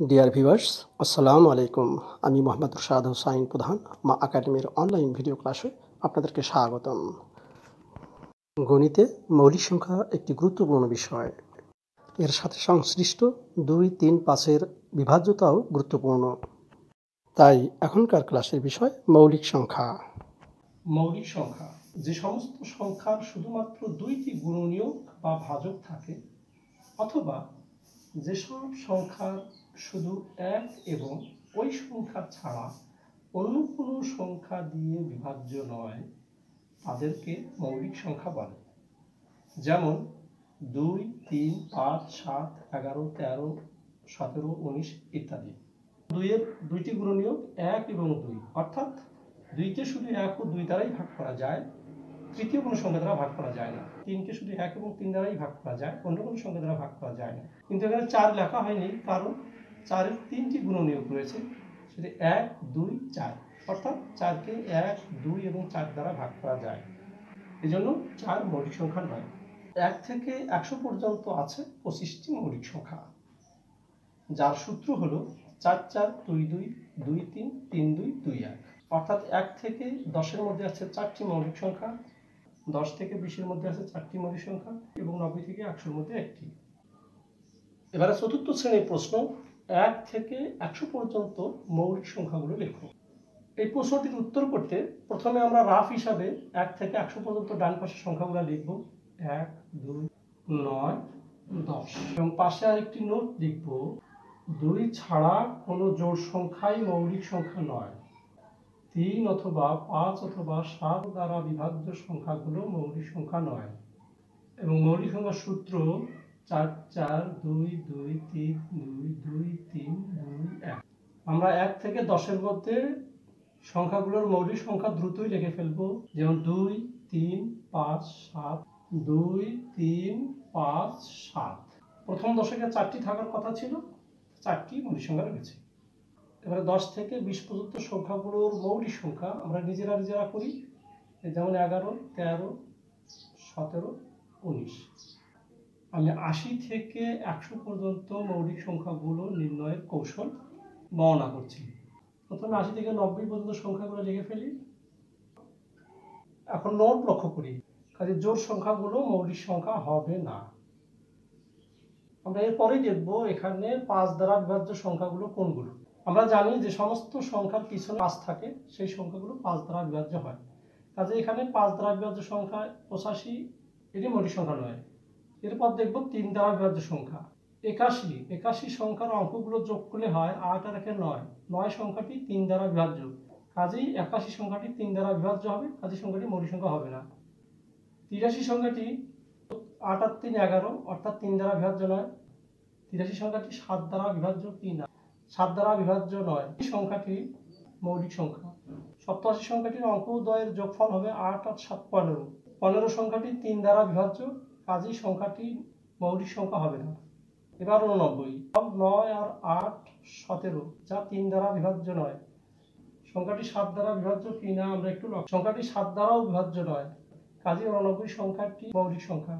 Dear viewers আসসালামু আলাইকুম আমি মোহাম্মদ রশাদ হোসাইন প্রধান, মা একাডেমির অনলাইন ভিডিও ক্লাসে আপনাদেরকে স্বাগতম। গণিতে মৌলিক সংখ্যা একটি গুরুত্বপূর্ণ বিষয়। এর সাথে সংশ্লিষ্ট দুই, তিন, পাঁচের বিভাজ্যতাও গুরুত্বপূর্ণ। তাই এখনকার ক্লাসের বিষয় মৌলিক সংখ্যা। মৌলিক সংখ্যা। যে সমস্ত সংখ্যার শুধুমাত্র দুইটি গুণনীয়ক বা ভাজক থাকে, অথবা যেসব সংখ্যার শুধু এক এবং ওই সংখ্যা ছাড়া অন্য কোনো সংখ্যা দিয়ে বিভাজ্য নয়, তাদেরকে মৌলিক সংখ্যা বলে। যেমন দুই, তিন, পাঁচ, সাত, এগারো, তেরো, সতেরো, উনিশ ইত্যাদি। দুইয়ের দুইটি গুণনীয়ক এক এবং দুই। অর্থাৎ দুইকে শুধু এক ও দুই দ্বারাই ভাগ করা যায়, তৃতীয় কোনো সংখ্যা দ্বারা ভাগ করা যায় না। তিনকে শুধু এক এবং তিন দ্বারাই ভাগ করা যায়, অন্য কোনো সংখ্যা দ্বারা ভাগ করা যায় না। কিন্তু এখানে চার লেখা হয়নি, কারণ চারের তিনটি গুণনীয়ক রয়েছে সেটি এক, দুই, চার। অর্থাৎ চারকে এক, দুই এবং চার দ্বারা ভাগ করা যায়। এই জন্য চার মৌলিক সংখ্যা নয়। এক থেকে একশো পর্যন্ত আছে পঁচিশটি মৌলিক সংখ্যা। যার সূত্র হল চার চার, দুই দুই দুই, তিন তিন, দুই দুই, এক। অর্থাৎ এক থেকে দশের মধ্যে আছে চারটি মৌলিক সংখ্যা, দশ থেকে বিশের মধ্যে আছে চারটি মৌলিক সংখ্যা এবং নব্বই থেকে একশোর মধ্যে একটি। এবারে চতুর্থ শ্রেণির প্রশ্ন এক থেকে একশো পর্যন্ত মৌলিক সংখ্যাগুলো লেখো। এই প্রশ্নটির উত্তর করতে প্রথমে আমরা রাফ হিসাবে এক থেকে একশো পর্যন্ত ডান পাশের সংখ্যাগুলো লিখব। এক, দুই, নয়, দশ। এবং পাশে আরেকটি নোট লিখব, দুই ছাড়া কোনো জোড় সংখ্যাই মৌলিক সংখ্যা নয়। তিন অথবা পাঁচ অথবা সাত দ্বারা বিভাজ্য সংখ্যাগুলো মৌলিক সংখ্যা নয়। এবং মৌলিক সংখ্যার সূত্র চার চার, দুই দুই, তিন, দুই দুই, তিন, দুই, এক। আমরা এক থেকে দশের মধ্যে সংখ্যাগুলোর মৌলিক সংখ্যা দ্রুতই লিখে ফেলব। যেমন দুই, তিন, পাঁচ, সাত, দুই, তিন, পাঁচ, সাত। প্রথম দশকে চারটি থাকার কথা ছিল, চারটি মৌলিক সংখ্যা রয়েছে। এবারে দশ থেকে বিশ পর্যন্ত সংখ্যাগুলোর মৌলিক সংখ্যা আমরা নিজেরা নিজেরা করি। যেমন এগারো, তেরো, সতেরো, উনিশ। আমি আশি থেকে একশো পর্যন্ত মৌলিক সংখ্যাগুলো নির্ণয়ের কৌশল বর্ণনা করছি। প্রথমে আশি থেকে নব্বই পর্যন্ত সংখ্যাগুলো লিখে ফেলি। এখন নোট লক্ষ্য করি, কাজে জোর সংখ্যাগুলো মৌলিক সংখ্যা হবে না। আমরা এরপরেই দেখব এখানে পাঁচ দ্বারা বিভাজ্য সংখ্যাগুলো কোনগুলো। আমরা জানি যে সমস্ত সংখ্যার পিছনে পাঁচ থাকে, সেই সংখ্যাগুলো পাঁচ দ্বারা বিভাজ্য হয়। কাজে এখানে পাঁচ দ্বারা বিভাজ্য সংখ্যা পঁচাশি, এটি মৌলিক সংখ্যা নয়। এরপর দেখব তিন দ্বারা বিভাজ্য সংখ্যা। একাশি। একাশি সংখ্যার অঙ্কগুলো যোগ করলে হয় আট আর একে নয়। নয় সংখ্যাটি তিন দ্বারা বিভাজ্য। কাজেই একাশি সংখ্যাটি তিন দ্বারা বিভাজ্য হবে, কাজেই সংখ্যাটি মৌলিক সংখ্যা হবে না। তিরাশি সংখ্যাটি আট আর তিন এগারো, অর্থাৎ তিন দ্বারা বিভাজ্য নয়। তিরাশি সংখ্যাটি সাত দ্বারা বিভাজ্য কি না সাত দ্বারা বিভাজ্য নয়। এই সংখ্যাটি মৌলিক সংখ্যা। সপ্তাশি সংখ্যাটির অঙ্ক দ্বয়ের যোগফল হবে আট আর সাত পনেরো। পনেরো সংখ্যাটি তিন দ্বারা বিভাজ্য কাজেই সংখ্যাটি মৌলিক সংখ্যা হবে না। এবার উননব্বই। নয় আর আট সতেরো, যা তিন দ্বারা বিভাজ্য নয়। সংখ্যাটি সাত দ্বারা বিভাজ্য কি না আমরা একটু সংখ্যাটি সাত দ্বারাও বিভাজ্য নয়। কাজে উননব্বই সংখ্যাটি মৌলিক সংখ্যা।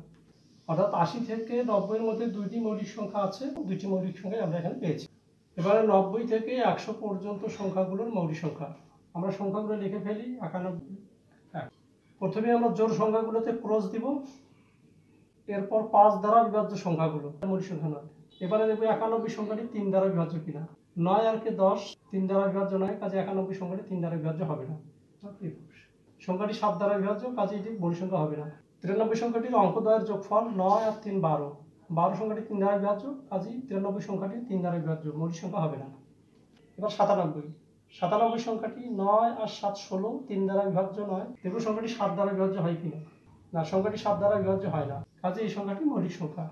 অর্থাৎ আশি থেকে নব্বইয়ের মধ্যে দুইটি মৌলিক সংখ্যা আছে, দুইটি মৌলিক সংখ্যা আমরা এখানে পেয়েছি। এবারে নব্বই থেকে একশো পর্যন্ত সংখ্যাগুলোর মৌলিক সংখ্যা। আমরা সংখ্যাগুলো লিখে ফেলি, একানব্বই। প্রথমে আমরা জোর সংখ্যাগুলোতে ক্রস দিব। এরপর পাঁচ দ্বারা বিভাজ্য সংখ্যাগুলো। মৌলিক সংখ্যা নয়। এবারে দেখব একানব্বই সংখ্যাটি তিন দ্বারা বিভাজ্য কিনা। নয় আর কে দশ, তিন দ্বারা বিভাজ্য নয়, কাজে একানব্বই সংখ্যাটি তিন দ্বারা বিভাজ্য হবে না। সংখ্যাটি সাত দ্বারা বিভাজ্য, কাজে এটি মৌলিক সংখ্যা হবে না। তিরানব্বই সংখ্যাটির অঙ্কদ্বয়ের যোগফল নয় আর তিন বারো। বারো সংখ্যাটি তিন দ্বারা বিভাজ্য, কাজেই তিরানব্বই সংখ্যাটি তিন দ্বারা বিভাজ্য, মৌলিক সংখ্যা হবে না। এবার সাতানব্বই। সাতানব্বই সংখ্যাটি নয় আর সাত ষোলো, তিন দ্বারা বিভাজ্য নয়। দেখুন সংখ্যাটি সাত দ্বারা বিভাজ্য হয় কিনা। না, সংখ্যাটি সাত দ্বারা বিভাজ্য হয় না। কাজে এই সংখ্যাটি মৌলিক সংখ্যা।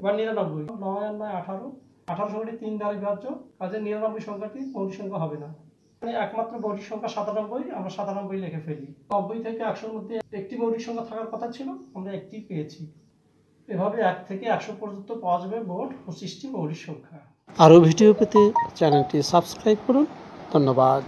এবার নিরানব্বই। নয় আর নয়, আঠারো। আঠারো সংখ্যাটি তিন দ্বারা বিভাজ্য। কাজে নিরানব্বই সংখ্যাটি মৌলিক সংখ্যা হবে না। একমাত্র মৌলিক সংখ্যা সাতানব্বই, আমরা সাতানব্বই লিখে ফেলি। নব্বই থেকে একশোর মধ্যে একটি মৌলিক সংখ্যা থাকার কথা ছিল, আমরা একটি পেয়েছি। এভাবে এক থেকে একশো পর্যন্ত পাওয়া যাবে মোট পঁচিশটি মৌলিক সংখ্যা। আরও ভিডিও পেতে চ্যানেলটি সাবস্ক্রাইব করুন। ধন্যবাদ।